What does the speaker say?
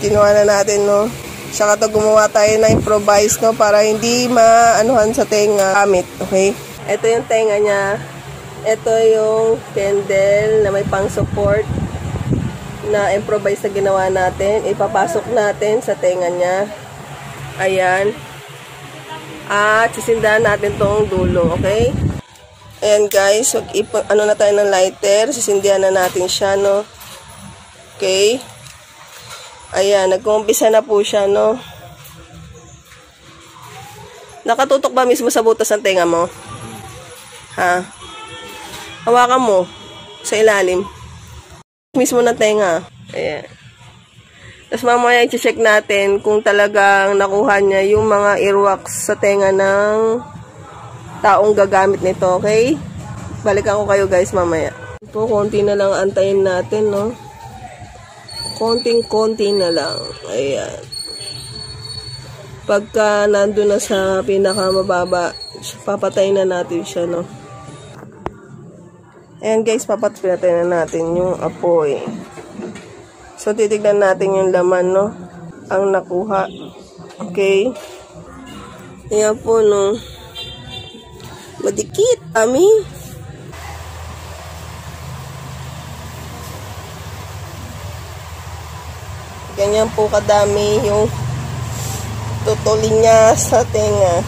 Kinuha na natin, no? Tsaka to gumawa tayo ng improvise, no? Para hindi maanuhan sa tenga gamit, okay? Ito yung tenga niya. Ito yung candle na may pang-support na improvise na ginawa natin. Ipapasok natin sa tenga niya. Ayan. At sisindahan natin tong dulo, okay? Ayan guys, ano na tayo ng lighter. Sisindihan na natin siya, no? Okay. Ayan, nag-umpisa na po siya, no? Nakatutok ba mismo sa butas ng tenga mo? Ha? Hawakan mo sa ilalim. Mismo ng tenga. Ayan. Tapos mamaya i-check natin kung talagang nakuha niya yung mga earwax sa tenga ng taong gagamit nito, okay? Balikan ko kayo guys mamaya. Po, konti na lang antayin natin, no? Konting-konti na lang. Ayan. Pagka nandun na sa pinakamababa, papatayin na natin siya, no? Ayan guys, papatayin na natin yung apoy. So, titignan natin yung laman, no? Ang nakuha. Okay? Ayan po, no? Madikit, ami. Ganyan po kadami yung tutulin niya sa tenga.